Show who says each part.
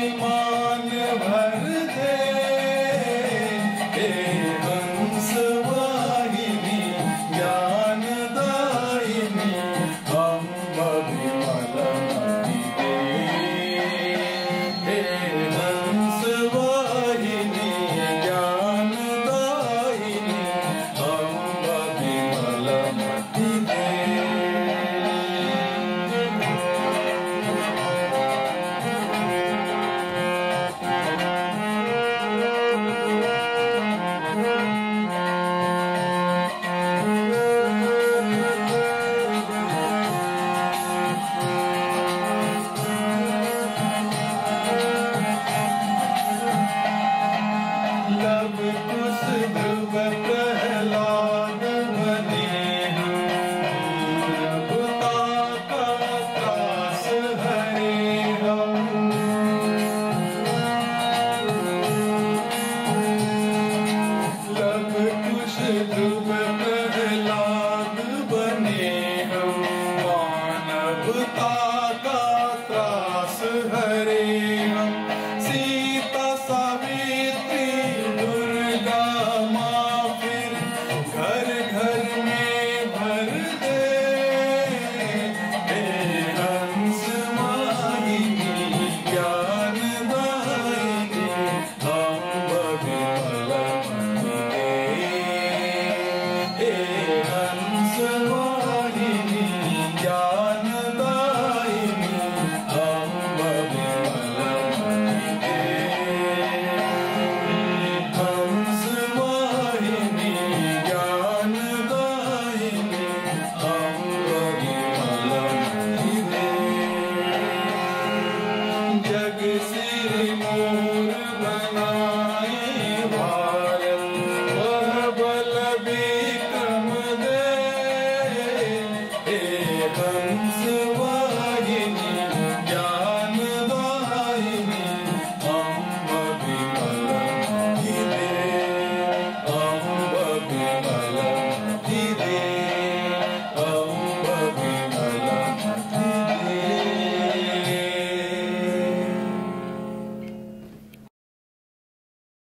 Speaker 1: मान भर Bhava better.